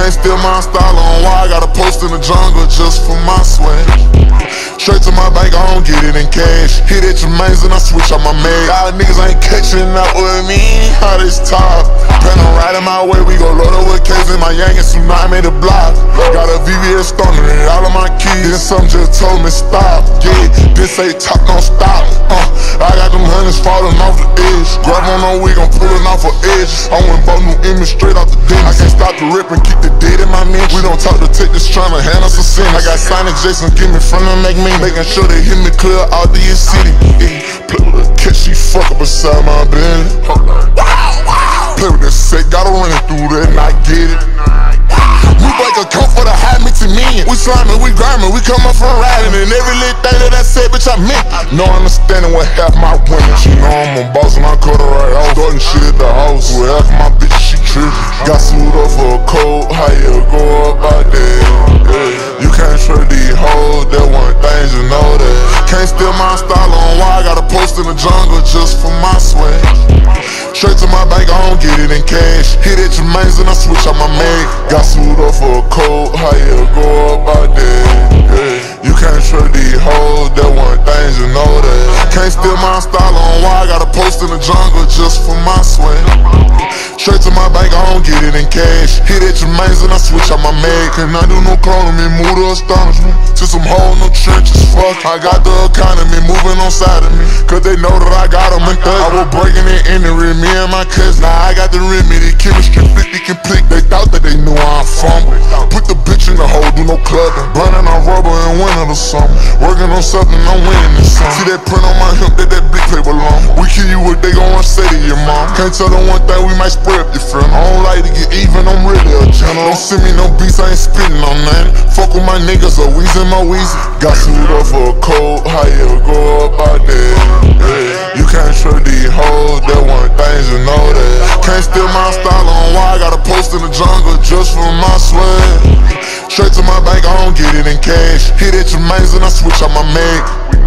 Can't steal my style on why I got a post in the jungle just for my swag. Straight to my bank, I don't get it in cash. Hit at your mains and I switch on my mag. Y'all niggas ain't catching up with me. How this top? Pen on in my way, we go load up with K's in my yang and tsunami the block. Got a VVS stoner in all of my keys. Then some just told me stop. Yeah, this ain't top, don't stop. Uh, Grab on no wig, I'm pulling off an edge. I went bought new image straight off the den. I can't stop the rip and keep the dead in my mention. We don't talk to take this trying hand us a sin. I got Sonic Jason, give me front and make me making sure they hit me clear out the city. Yeah, play with a kid, she fuck up beside my bed. Play with that set, gotta run it through that and I get it. We sliming, we grinding, we come up from riding. And every little thing that I said, bitch, I meant. No understanding what half my women. She know I'm a boss and I cut her right off. Starting shit at the house. With half my bitch, she trippin'. Got sued up for a coat, how you go about that? Yeah. You can't trust these hoes, that one things you know that. Can't steal my style on why I got a post in the jungle just for my swag. Straight to my bank, I don't get it in cash. Hit at mains and I switch out my mag. Got sued up for a coat, how you go about that? Yeah. You can't trust these hoes, that one things you know that. Can't steal my style on why I got a post in the jungle just for my swing. Straight to my don't get it in cash. Hit at your mains and I switch out my mag. Can I do no cloning me, mood or astonishment. To some hole, no trenches, fuck. I got the economy moving on side of me. Cause they know that I got them in thug. I was breaking it in the rim, me and my cousin. Now I got the remedy, chemistry 50 complete. Working on something, I'm winning song. See that print on my hip, that that big paper long. We kill you what they gon' say to your mom. Can't tell them one thing, we might spread up your friend. I don't like to get even, I'm really a general. Don't send me no beats, I ain't spitting on nothing. Fuck with my niggas, a wheezing my wheezy. Got sued up for a cold, how you go about that? Yeah. You can't trust these hoes, that one things you know that. Can't steal my style on why I got a post in the jungle just for my swag. Straight to my get it in cash. Hit at your mains and I switch out my mag.